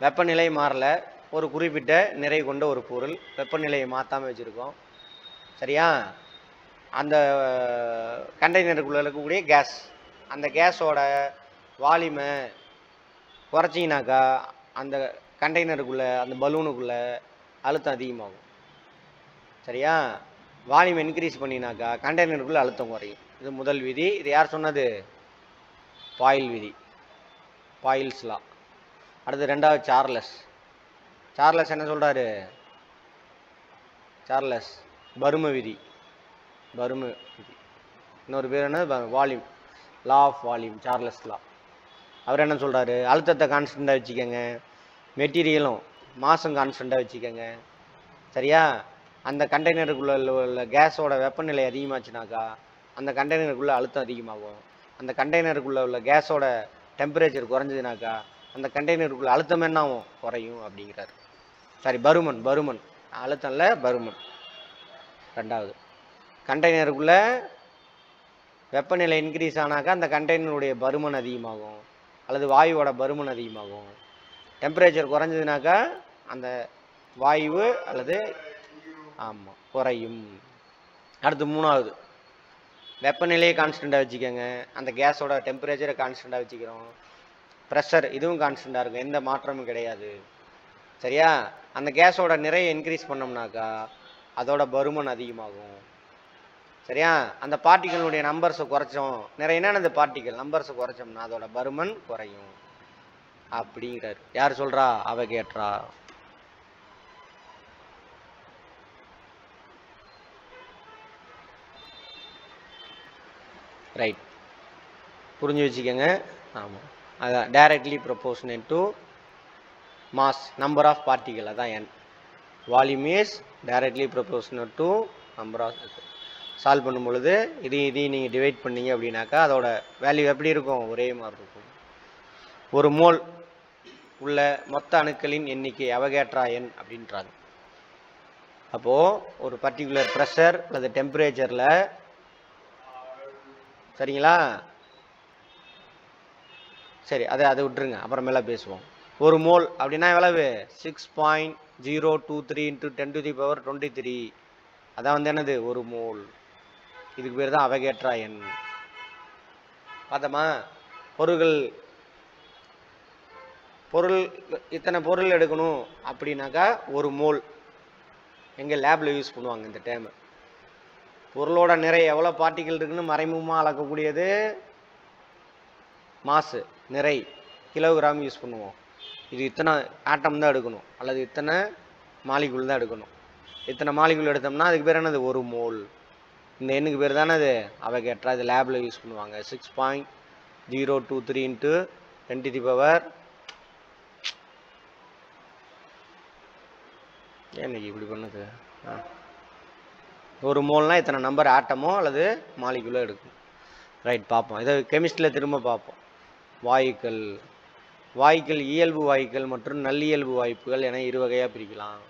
வெப்பநிலை மாறல. ஒரு குறிப்பிட்ட நிறை கொண்ட ஒரு பொருள் வெப்பநிலையை மாற்றாமல் வச்சுருக்கோம். சரியா? அந்த கண்டெய்னருக்குள்ளே இருக்கக்கூடிய கேஸ். அந்த கேஸோட வால்யூமை குறைச்சிங்கனாக்கா அந்த கண்டெய்னருக்குள்ளே அந்த பலூனுக்குள்ளே அழுத்தம் அதிகமாகும். சரியா? வால்யூம் இன்க்ரீஸ் பண்ணினாக்கா கண்டெய்னருக்குள்ளே அழுத்தம் குறையும். இது முதல் விதி. இது யார் சொன்னது? பாயில் விதி. பாயில்ஸ்லாம் அடுத்து ரெண்டாவது சார்லஸ். சார்லஸ் என்ன சொல்கிறாரு சார்லஸ் பரும விதி பரும விதி இன்னொரு பேர் என்ன volume. Law of volume Charles law. அவர் என்ன சொல்கிறாரு அழுத்தத்தை கான்ஸ்டண்ட்டாக வச்சுக்கோங்க. மெட்டீரியலும் மாசம் கான்ஸ்டண்ட்டாக வச்சுக்கோங்க. சரியா? அந்த கண்டெய்னருக்குள்ள உள்ள கேஸோட வெப்பநிலை அதிகமாச்சுனாக்கா அந்த கண்டெய்னருக்குள்ளே அழுத்தம் அதிகமாகும். அந்த கண்டெய்னருக்குள்ளே உள்ள கேஸோட டெம்பரேச்சர் குறைஞ்சதுனாக்கா அந்த கண்டெய்னருக்குள்ள அழுத்தம் என்ன ஆகும்? குறையும் அப்படிங்கிறாரு. சாரி பருமன் பருமன். அழுத்தம் இல்லை பருமன். ரெண்டாவது. கண்டெய்னருக்குள்ள வெப்பநிலை இன்க்ரீஸ் ஆனாக்கா அந்த கண்டெய்னருடைய பருமன் அதிகமாகும். அல்லது வாயுவோட பருமன் அதிகமாகும். டெம்பரேச்சர் குறைஞ்சதுனாக்கா அந்த வாயு அல்லது ஆமாம் குறையும். அடுத்து மூணாவது. வெப்பநிலையை கான்ஸ்டண்ட்டாக வச்சுக்கோங்க. அந்த கேஸோட டெம்பரேச்சரை கான்ஸ்டண்ட்டாக வச்சுக்கிறோம். ப்ரெஷர் இதுவும் கான்ஸ்டண்ட்டாக இருக்கும். எந்த மாற்றமும் கிடையாது. சரியா? அந்த கேஸோட நிறைய இன்க்ரீஸ் பண்ணோம்னாக்கா அதோட பருமன் அதிகமாகும். சரியா? அந்த பார்ட்டிகளுடைய நம்பர்ஸை குறைச்சோம். நிறைய என்னென்ன அந்த பார்ட்டிகள் நம்பர்ஸை குறைச்சோம்னா அதோட பருமன் குறையும். அப்படிங்கிறார். யார் சொல்கிறா அவ கேட்டா ரைட் புரிஞ்சு வச்சுக்கோங்க. ஆமாம் அதான் directly proportional to mass number of பார்ட்டிகள் அதான் n volume is directly proportional to number of solve பண்ணும் பொழுது இது இதையும் நீங்கள் டிவைட் பண்ணீங்க அப்படின்னாக்கா அதோட வேல்யூ எப்படி இருக்கும்? ஒரே மாதிரி இருக்கும். ஒரு மோல் உள்ள மொத்த அணுக்களின் எண்ணிக்கை அவகேட்ரா எண் அப்படின்றாங்க. அப்போது ஒரு பர்டிகுலர் ப்ரெஷர் அல்லது டெம்பரேச்சரில் சரிங்களா? சரி அதை அதை விட்டுருங்க. அப்புறமேலாம் பேசுவோம். ஒரு மோல் அப்படின்னா எவ்வளவு? Six point zero two three into ten to the power twenty three அதான் வந்து என்னது? ஒரு மோல். இதுக்கு பேர் தான் அவகேட்ரா எண். பார்த்தோமா? பொருள்கள் பொருள் இத்தனை பொருள் எடுக்கணும் அப்படின்னாக்கா ஒரு மோல். எங்கள் லேபில் யூஸ் பண்ணுவாங்க இந்த டேமு பொருளோட நிறை எவ்வளோ பார்ட்டிகள் இருக்குன்னு மறைமுகமாக அளக்கக்கூடியது? மாசு நிறை கிலோகிராம் யூஸ் பண்ணுவோம். இது இத்தனை ஆட்டம் தான் எடுக்கணும். அல்லது இத்தனை மாலிகுல் தான் எடுக்கணும். இத்தனை மாலிகுல் எடுத்தோம்னா அதுக்கு பேர் என்னது? ஒரு மோல் இந்த எண்ணுக்கு பேர் தானே அது? அவை கேட்டால் இது லேபில் யூஸ் பண்ணுவாங்க. Six point zero two three into ten the power ஏன் இன்னைக்கு இப்படி பண்ணுது? ஆ. ஒரு மோல்னா இத்தனை நம்பர் ஆட்டமோ அல்லது மாலிகுலோ எடுக்கும் ரைட் பார்ப்போம். இதை கெமிஸ்ட்ரியில் திரும்ப பார்ப்போம். வாயுக்கள் வாயுக்கள் இயல்பு வாயுக்கள் மற்றும் நல்லியல்பு வாய்ப்புகள் என இரு வகையாக பிரிக்கலாம்.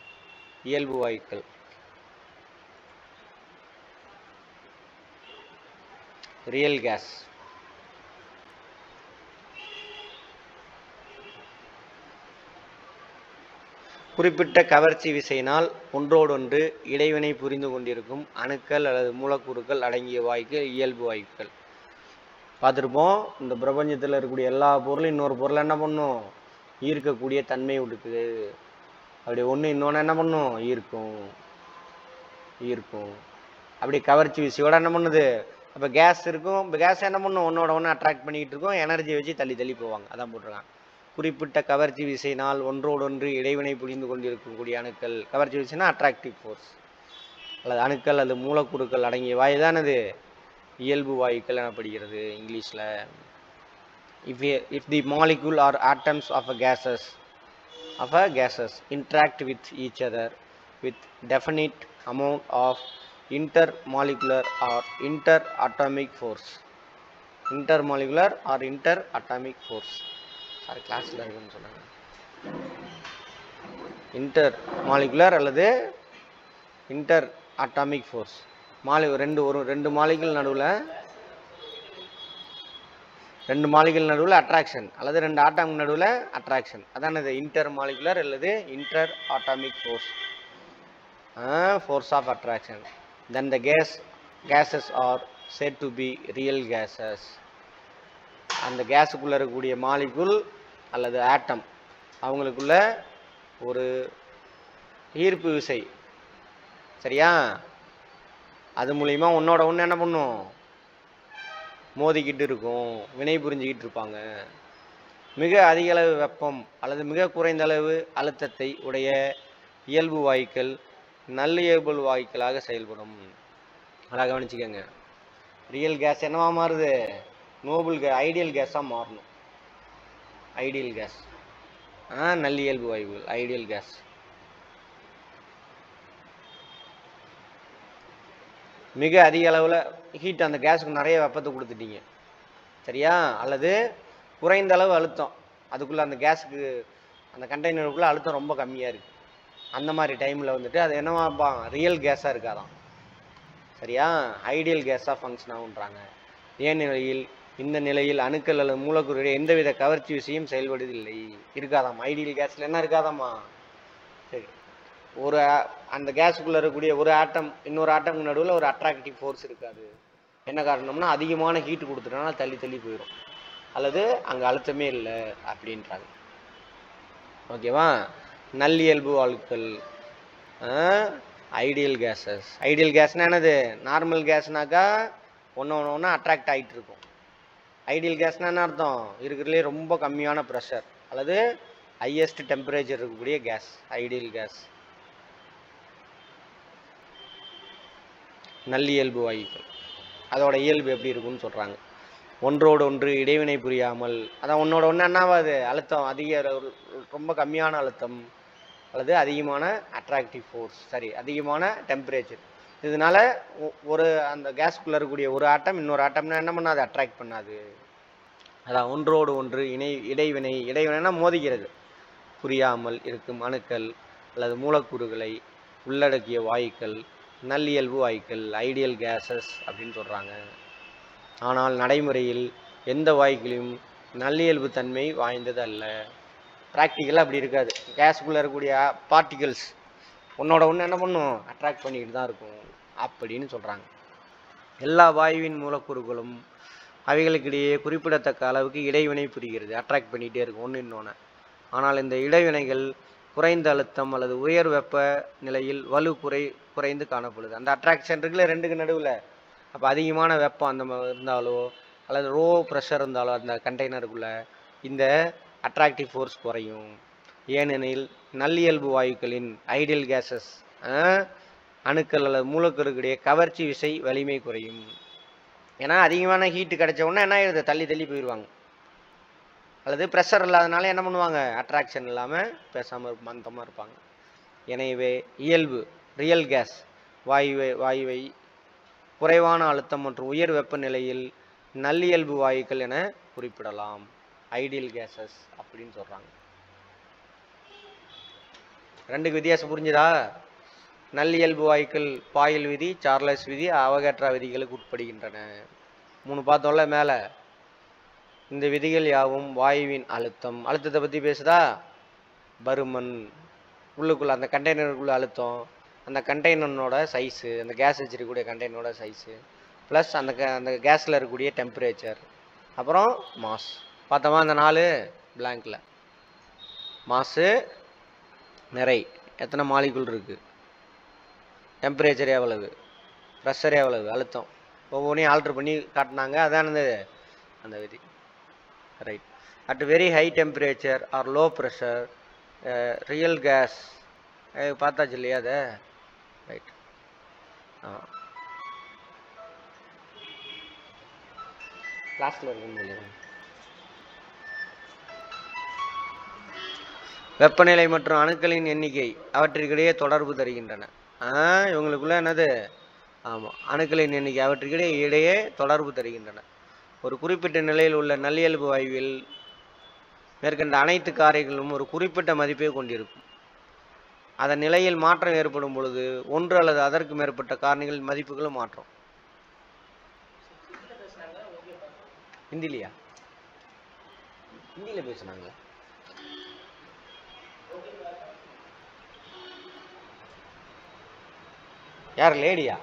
இயல்பு வாயுக்கள். ரியல் கேஸ் குறிப்பிட்ட கவர்ச்சி விசையினால் ஒன்றோடொன்று இடைவினை புரிந்து கொண்டிருக்கும் அணுக்கள் அல்லது மூலக்கூறுகள் அடங்கிய வாயுக்கள் இயல்பு வாயுக்கள். பார்த்துருப்போம். இந்த பிரபஞ்சத்தில் இருக்கக்கூடிய எல்லா பொருளும் இன்னொரு பொருளை என்ன பண்ணும்? ஈர்க்கக்கூடிய தன்மை இருக்குது அப்படி ஒன்று இன்னொன்று என்ன பண்ணும்? ஈர்க்கும். ஈர்க்கும். அப்படி கவர்ச்சி விசையோட என்ன பண்ணுது? அப்போ கேஸ் இருக்கும். இப்போ கேஸ் என்ன பண்ணும்? ஒன்றோட ஒன்று அட்ராக்ட் பண்ணிக்கிட்டு இருக்கும். எனர்ஜி வச்சு தள்ளி தள்ளி போவாங்க. அதான் போட்டிருக்காங்க. குறிப்பிட்ட கவர்ச்சி விசையினால் ஒன்றோடொன்று இடைவினை புரிந்து கொண்டிருக்கக்கூடிய அணுக்கள். கவர்ச்சி விசைனா அட்ராக்டிவ் ஃபோர்ஸ் அல்லது அணுக்கள் அல்லது மூலக்கூறுகள் அடங்கிய வாய் தான் அது இயல்பு வாயுக்கள் எனப்படுகிறது இங்கிலீஷில் if if the molecule or atoms of a gases of a gases interact with each other with definite amount of inter molecular or inter atomic force inter molecular or inter atomic force sir கிளாஸில் இருக்குன்னு சொன்னாங்க inter molecular அல்லது inter atomic force மாலி ரெண்டு ஒரு ரெண்டு மாலைகள் நடுவில். ரெண்டு மாலைகள் நடுவில் அட்ராக்ஷன் அல்லது ரெண்டு ஆட்டம் நடுவில் அட்ராக்ஷன் அதான் இது இன்டர் மாலிகுலர் அல்லது inter atomic force force of attraction then the gas gases are said to be real gases அந்த கேஸுக்குள்ளே இருக்கக்கூடிய மாலிகுல் அல்லது ஆட்டம் அவங்களுக்குள்ள ஒரு ஈர்ப்பு விசை. சரியா? அது மூலிமா உன்னோட ஒன்று என்ன பண்ணும்? மோதிக்கிட்டு இருக்கும். வினை புரிஞ்சுக்கிட்டு இருப்பாங்க. மிக அதிக அளவு வெப்பம் அல்லது மிக குறைந்த அளவு அழுத்தத்தை உடைய இயல்பு வாயுக்கள் நல்ல இயல்பு வாயுக்களாக செயல்படும். நல்லா கவனிச்சுக்கோங்க. ரியல் கேஸ் என்னவா மாறுது? நோபல் கே ஐடியல் கேஸாக மாறணும். ஐடியல் கேஸ் ஆ நல்லியல்பு வாயுகள் ஐடியல் கேஸ் மிக அதிக அளவில் ஹீட் அந்த கேஸுக்கு நிறைய வெப்பத்தை கொடுத்துட்டீங்க. சரியா? அல்லது குறைந்த அளவு அழுத்தம். அதுக்குள்ளே அந்த கேஸுக்கு அந்த கண்டெய்னருக்குள்ளே அழுத்தம் ரொம்ப கம்மியாக இருக்குது அந்த மாதிரி டைமில் வந்துட்டு அது என்னவாப்பா ரியல் கேஸாக இருக்காதான் சரியா? ஐடியல் கேஸாக ஃபங்க்ஷன் ஆகுன்றாங்க நிலையில் இந்த நிலையில் அணுக்கள் அல்லது மூலக்கூறுடைய எந்தவித கவர்ச்சி விஷயம் செயல்படுவதில்லை. இருக்காதாம்மா ஐடியல் கேஸில் என்ன இருக்காதாம்மா? சரி. ஒரு அந்த கேஸுக்குள்ளே இருக்கக்கூடிய ஒரு ஆட்டம் இன்னொரு ஆட்டம் நடுவில் ஒரு அட்ராக்டிவ் ஃபோர்ஸ் இருக்காது. என்ன காரணம்னா அதிகமான ஹீட் கொடுத்துட்டனால தள்ளி தள்ளி போயிடும் அல்லது அங்கே அழுத்தமே இல்லை அப்படின்றாங்க. ஓகேவா? நல்லியல்பு ஆட்கள் ஐடியல் கேஸஸ் ஐடியல் கேஸ்னா என்னது? நார்மல் கேஸ்னாக்கா ஒன்று ஒன்று ஒன்று அட்ராக்ட் ஆகிட்டு இருக்கும். ஐடியல் கேஸ்னா என்ன அர்த்தம்? இருக்கிறதுலே ரொம்ப கம்மியான ப்ரெஷர் அல்லது ஹையஸ்ட் டெம்பரேச்சர் இருக்கக்கூடிய கேஸ் ஐடியல் கேஸ் நல்லியல்பு வாயுக்கள். அதோட இயல்பு எப்படி இருக்கும்னு சொல்கிறாங்க ஒன்றோடு ஒன்று இடைவினை புரியாமல் அதான் ஒன்றோட ஒன்று என்னாவாது? அழுத்தம் அதிக ரொம்ப கம்மியான அழுத்தம் அல்லது அதிகமான அட்ராக்டிவ் ஃபோர்ஸ் சரி அதிகமான டெம்பரேச்சர் இதனால ஒ- ஒரு அந்த கேஸ்குள்ளே இருக்கக்கூடிய ஒரு ஆட்டம் இன்னொரு ஆட்டம்னா என்ன பண்ணாது? அட்ராக்ட் பண்ணாது. அதான் ஒன்றோடு ஒன்று இணை இடைவினை இடைவினைனா மோதிக்கிறது புரியாமல் இருக்கும் அணுக்கள் அல்லது மூலக்கூறுகளை உள்ளடக்கிய வாயுக்கள் நல்லியல்பு வாயுக்கள் ஐடியல் கேஸஸ் அப்படின்னு சொல்கிறாங்க ஆனால் நடைமுறையில் எந்த வாயுக்களையும் நல்லியல்பு தன்மை வாய்ந்தது அல்ல. ப்ராக்டிக்கலாக அப்படி இருக்காது. கேஸுக்குள்ளே இருக்கக்கூடிய பார்ட்டிகல்ஸ் உன்னோட ஒன்று என்ன பண்ணும்? அட்ராக்ட் பண்ணிக்கிட்டு தான் இருக்கும் அப்படின்னு சொல்கிறாங்க எல்லா வாயுவின் மூலக்கூறுகளும் அவைகளுக்கிடையே குறிப்பிடத்தக்க அளவுக்கு இடைவினை புரிகிறது. அட்ராக்ட் பண்ணிகிட்டே இருக்கும் ஒன்று இன்னொன்று ஆனால் இந்த இடைவினைகள் குறைந்த அழுத்தம் அல்லது உயர் வெப்ப நிலையில் வலு குறை குறைந்து காணப்படுது. அந்த அட்ராக்ஷன் இருக்குல்ல ரெண்டுக்கு நடுவில். அப்போ அதிகமான வெப்பம் அந்த மாதிரி இருந்தாலோ அல்லது ரோ ப்ரெஷர் இருந்தாலோ அந்த கண்டெய்னருக்குள்ளே இந்த அட்ராக்டிவ் ஃபோர்ஸ் குறையும். ஏனெனில் நல்லியல்பு வாயுக்களின் ஐடியல் கேஸஸ் அணுக்கள் அல்லது மூலக்கூறுகளுடைய கவர்ச்சி விசை வலிமை குறையும். ஏன்னா அதிகமான ஹீட்டு கிடைச்ச உடனே என்ன ஆயிடுது தள்ளி தள்ளி போயிடுவாங்க அல்லது ப்ரெஷர் இல்லாதனால என்ன பண்ணுவாங்க? அட்ராக்ஷன் இல்லாமல் பேசாமல் மந்தமாக இருப்பாங்க. எனவே இயல்பு ரியல் கேஸ் வாயுவை வாயுவை குறைவான அழுத்தம் மற்றும் உயர் வெப்பநிலையில் நல்லியல்பு வாயுக்கள் என குறிப்பிடலாம். ஐடியல் கேஸஸ் அப்படின்னு சொல்கிறாங்க ரெண்டுக்கு வித்தியாசம் புரிஞ்சுதா? நல்லியல்பு வாயுக்கள் பாயில் விதி சார்லஸ் விதி அவகேற்றா விதிகளுக்கு உட்படுகின்றன. மூணு பார்த்தோம்ல மேலே. இந்த விதிகள் யாவும் வாயுவின் அழுத்தம். அழுத்தத்தை பற்றி பேசுதா? பருமன். உள்ளுக்குள்ள அந்த கண்டெய்னருக்குள்ள அழுத்தம். அந்த கண்டெய்னரோட சைஸு அந்த கேஸ் வச்சிருக்கக்கூடிய கண்டெய்னரோட சைஸு ப்ளஸ் அந்த க- அந்த கேஸில் இருக்கக்கூடிய டெம்பரேச்சர் அப்புறம் மாஸ் பார்த்தோமா அந்த நாலு பிளாங்கில் மாசு நிறை. எத்தனை மாலிகுல் இருக்குது டெம்பரேச்சர் எவ்வளவு? ப்ரெஷர் எவ்வளவு? அழுத்தம். ஒவ்வொன்றையும் ஆல்ட்ரு பண்ணி காட்டினாங்க. அதான் அந்த அந்த விதி. Right at very high temperature or low pressure real gas பார்த்தாச்சு இல்லையா அதை? ஆ. இருக்குன்னு சொல்லிடுறேன் வெப்பநிலை மற்றும் அணுக்களின் எண்ணிக்கை அவற்றிற்கிடையே தொடர்பு தருகின்றன. ஆ இவங்களுக்குள்ள என்னது? ஆமாம் அணுக்களின் எண்ணிக்கை அவற்றிற்கிடையே இடையே தொடர்பு தருகின்றன. ஒரு குறிப்பிட்ட நிலையில் உள்ள நல்லியல்பு வாயுவில் மேற்கண்ட அனைத்து காரைகளும் ஒரு குறிப்பிட்ட மதிப்பை கொண்டிருக்கும். அதன் நிலையில் மாற்றம் ஏற்படும் பொழுது ஒன்று அல்லது அதற்கு மேற்பட்ட காரணிகளின் மதிப்புகளும் மாற்றம் ஹிந்திலியா? ஹிந்தியில் பேசுனாங்க. யார் லேடியா?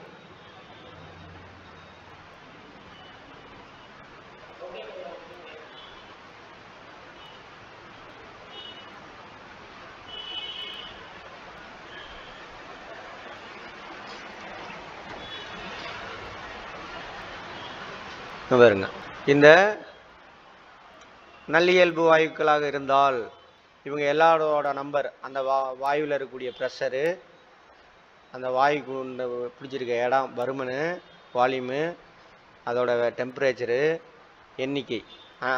பாருங்க. இந்த நல்லியல்பு வாயுக்களாக இருந்தால் இவங்க எல்லாரோட நம்பர் அந்த வா வாயுவில் இருக்கக்கூடிய ப்ரெஷரு அந்த வாயுக்கு பிடிச்சிருக்க இடம் பருமனு வால்யூமு அதோட டெம்பரேச்சரு எண்ணிக்கை.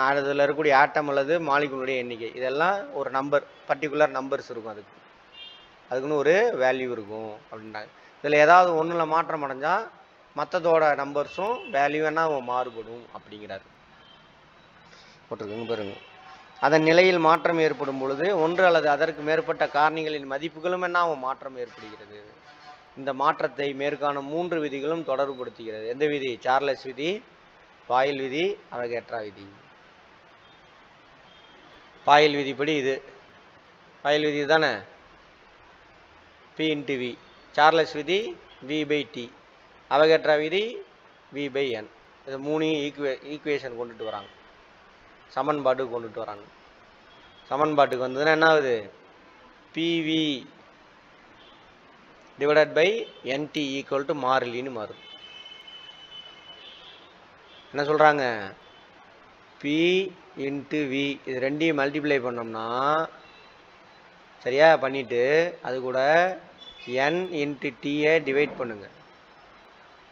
அதில் இருக்கக்கூடிய ஆட்டம் அல்லது மாலிகுலுடைய எண்ணிக்கை. இதெல்லாம் ஒரு நம்பர் பர்டிகுலர் நம்பர்ஸ் இருக்கும் அதுக்கு. அதுக்குன்னு ஒரு வேல்யூ இருக்கும் அப்படின்றாங்க. இதில் ஏதாவது ஒன்றில் மாற்றம் அடைஞ்சால் மற்றதோட நம்பர்ஸும் வேல்யூ என்ன மாறுபடும் அப்படிங்கிறார். போட்டிருக்குங்க பாருங்க. அதன் நிலையில் மாற்றம் ஏற்படும் பொழுது ஒன்று அல்லது அதற்கு மேற்பட்ட காரணிகளின் மதிப்புகளும் என்ன? மாற்றம் ஏற்படுகிறது. இந்த மாற்றத்தை மேற்காணும் மூன்று விதிகளும் தொடர்புபடுத்துகிறது. எந்த விதி? சார்லஸ் விதி பாயில் விதி அவகேட்ரா விதி. பாயில் விதிப்படி இது. பாயில் விதி தானே? பி இன்ட்டு வி சார்லஸ் விதி வி பை டி அவகற்ற விதி வி பை என் இது மூணு ஈக்குவே ஈக்குவேஷன் கொண்டுட்டு வராங்க. சமன்பாட்டுக்கு கொண்டுட்டு வராங்க. சமன்பாட்டுக்கு வந்ததுன்னா என்ன ஆகுது PV divided by nT equal to மாறிலின்னு மாறுது என்ன சொல்கிறாங்க பி இன்ட்டு வி இது ரெண்டையும் மல்டிப்ளை பண்ணோம்னா சரியா? பண்ணிவிட்டு அது கூட என் இன்ட்டு டியை டிவைட் பண்ணுங்கள்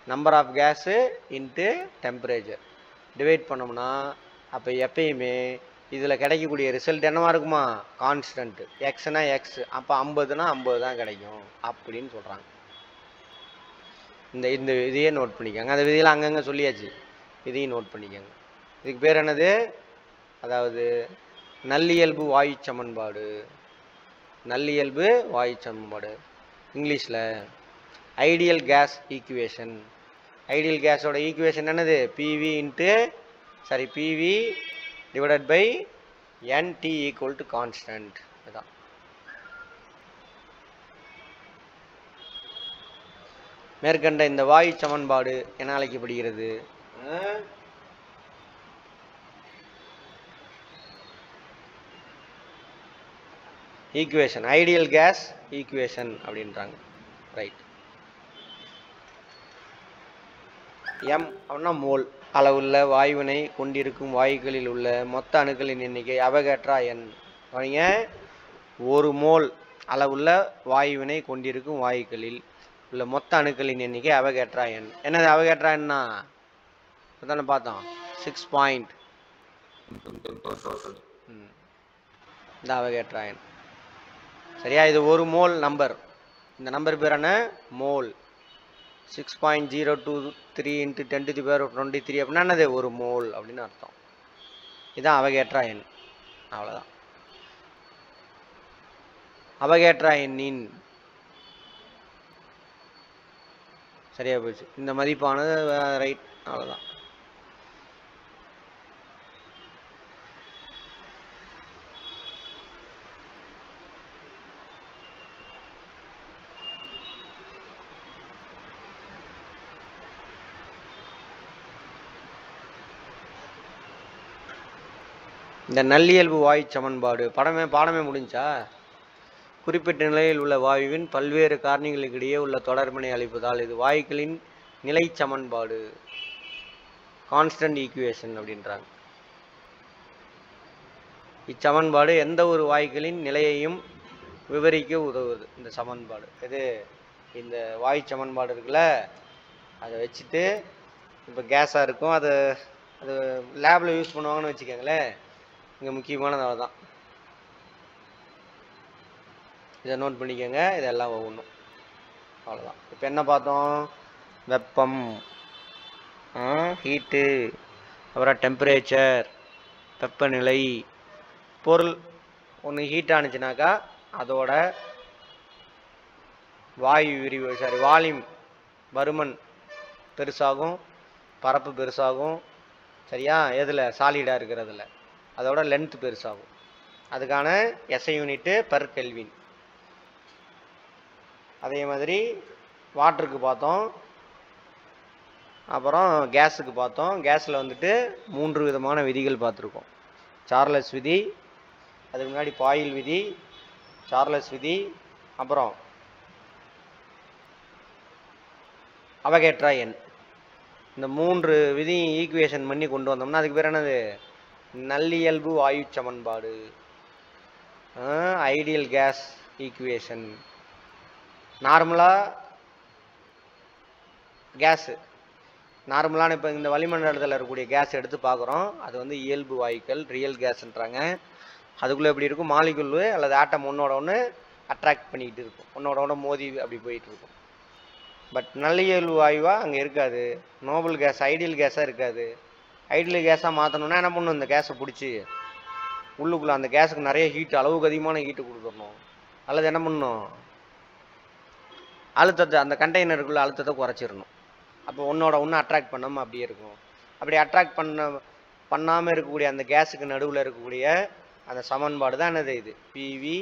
number of gas into temperature divide பண்ணோம்னா அப்போ எப்பயுமே இதில் கிடைக்கக்கூடிய ரிசல்ட் என்னவா இருக்குமா? கான்ஸ்டன்ட்டு எக்ஸ்னா எக்ஸ் அப்போ ஐம்பதுனா ஐம்பது தான் கிடைக்கும் அப்படின்னு சொல்கிறாங்க இந்த இந்த இதையே நோட் பண்ணிக்கோங்க. அந்த விதியில் அங்கங்கே சொல்லியாச்சு. இதையும் நோட் பண்ணிக்கோங்க. இதுக்கு பேர் என்னது? அதாவது நல்லியல்பு வாயு சமன்பாடு. நல்லியல்பு வாயு சமன்பாடு. இங்கிலீஷில் ஐடியல் கேஸ் ஈக்குவேஷன் ஐடியல் கேஸோட ஈக்குவேஷன் என்னது? PV into sorry PV divided by nT equal to constant இதுதான் மேற்கண்ட இந்த வாயு சமன்பாடு என அழைக்கப்படுகிறது. ஈக்குவேஷன் ஐடியல் கேஸ் ஈக்குவேஷன் அப்படின்றாங்க. ரைட் எம் அப்படின்னா மோல் அளவுள்ள வாயுவினை கொண்டிருக்கும் வாயுக்களில் உள்ள மொத்த அணுக்களின் எண்ணிக்கை அவகேட்ரா எண். கவனிங்க ஒரு மோல் அளவுள்ள வாயுவினை கொண்டிருக்கும் வாயுக்களில் உள்ள மொத்த அணுக்களின் எண்ணிக்கை அவகேட்ரா எண். என்னது அவகேட்ரா எண்ணா? தானே பார்த்தோம். சிக்ஸ் பாயிண்ட் இந்த அவகேட்ரா எண். சரியா? இது ஒரு மோல் நம்பர் இந்த நம்பர் பேர் என்ன? Mole. Six point zero two three into ten to the power twenty three அப்படின்னா என்னது? ஒரு மோல் அப்படின்னு அர்த்தம். இதுதான் அவகேட்ரா எண். அவ்வளோதான் அவகேட்ரா எண்ணின் சரியாக போச்சு. இந்த மதிப்பானது ரைட் அவ்வளோதான் இந்த நல்லியல்பு வாயு சமன்பாடு. படமே பாடமே முடிஞ்சா? குறிப்பிட்ட நிலையில் உள்ள வாயுவின் பல்வேறு காரணிகளுக்கிடையே உள்ள தொடர்பினை அளிப்பதால் இது வாயுக்களின் நிலை சமன்பாடு. கான்ஸ்டன்ட் ஈக்குவேஷன் அப்படின்றாங்க. இச்சமன்பாடு எந்த ஒரு வாயுக்களின் நிலையையும் விவரிக்க உதவுது இந்த சமன்பாடு. இது இந்த வாயு சமன்பாடு இருக்குல்ல அதை வச்சுட்டு இப்போ கேஸாக இருக்கும் அது அது லேபில் யூஸ் பண்ணுவாங்கன்னு வச்சுக்கோங்களேன். இங்கே முக்கியமானது அவ்வளோதான் இதை நோட் பண்ணிக்கோங்க இதெல்லாம் ஒவ்வொன்றும். அவ்வளோதான் இப்போ என்ன பார்த்தோம்? வெப்பம் ஹீட்டு அப்புறம் டெம்பரேச்சர் வெப்பநிலை பொருள். ஒன்று ஹீட் ஆனிச்சுனாக்கா அதோட வாயு விரிவு சாரி வால்யூம் பருமன் பெருசாகும் பரப்பு பெருசாகும். சரியா? எதில்? சாலிடாக இருக்கிறதுல. அதோட லென்த் பெருசாகும். அதுக்கான எஸ்ஐ யூனிட்டு பர் கெல்வின் அதே மாதிரி வாட்டருக்கு பார்த்தோம். அப்புறம் கேஸுக்கு பார்த்தோம். கேஸில் வந்துட்டு மூன்று விதமான விதிகள் பார்த்துருக்கோம். சார்லஸ் விதி அதுக்கு முன்னாடி பாயில் விதி சார்லஸ் விதி அப்புறம் அவகேட்ரா எண் இந்த மூன்று விதியும் ஈக்குவேஷன் பண்ணி கொண்டு வந்தோம்னா அதுக்கு பேர் என்னது? நல்லியல்பு வாயு சமன்பாடு. ஐடியல் கேஸ் ஈக்குவேஷன் நார்மலாக கேஸு நார்மலான இப்போ இந்த வளிமண்டலத்தில் இருக்கக்கூடிய கேஸ் எடுத்து பார்க்குறோம். அது வந்து இயல்பு வாயுக்கள் ரியல் கேஸ்ன்றாங்க அதுக்குள்ளே எப்படி இருக்கும்? மாலிகுல் அல்லது ஆட்டம் ஒன்றோட ஒன்று அட்ராக்ட் பண்ணிக்கிட்டு இருக்கும். ஒன்றோட ஒன்று மோதி அப்படி போயிட்டு இருக்கும். பட் நல்லியல்பு வாயுவாக அங்கே இருக்காது. நோபல் கேஸ் ஐடியல் கேஸாக இருக்காது. ஐடில் கேஸாக மாற்றணுன்னா என்ன பண்ணணும் இந்த கேஸை பிடிச்சி உள்ளுக்குள்ளே அந்த கேஸுக்கு நிறைய ஹீட் அளவுக்கு அதிகமான ஹீட்டு கொடுத்துடணும். அல்லது என்ன பண்ணணும் அழுத்தத்தை அந்த கண்டெய்னருக்குள்ளே அழுத்தத்தை குறைச்சிடணும். அப்போ ஒன்றோட ஒன்று அட்ராக்ட் பண்ணாமல் அப்படியே இருக்கும். அப்படி அட்ராக்ட் பண்ண பண்ணாமல் இருக்கக்கூடிய அந்த கேஸுக்கு நடுவில் இருக்கக்கூடிய அந்த சமன்பாடு தான் என்னது இது? PV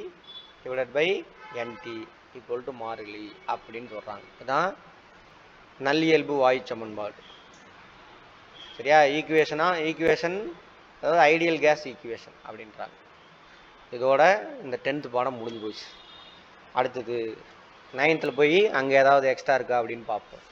divided by nT equal to மாறிலி அப்படின்னு சொல்கிறாங்க இதுதான் நல்லியல்பு வாயு சமன்பாடு. சரியா? ஈக்குவேஷனா ஈக்குவேஷன் அதாவது ஐடியல் கேஸ் ஈக்குவேஷன் அப்படின்றாங்க. இதோட இந்த டென்த்து பாடம் முடிஞ்சு போச்சு. அடுத்தது நைன்த்தில் போய் அங்கே ஏதாவது எக்ஸ்ட்ரா இருக்கா அப்படின்னு பார்ப்போம்.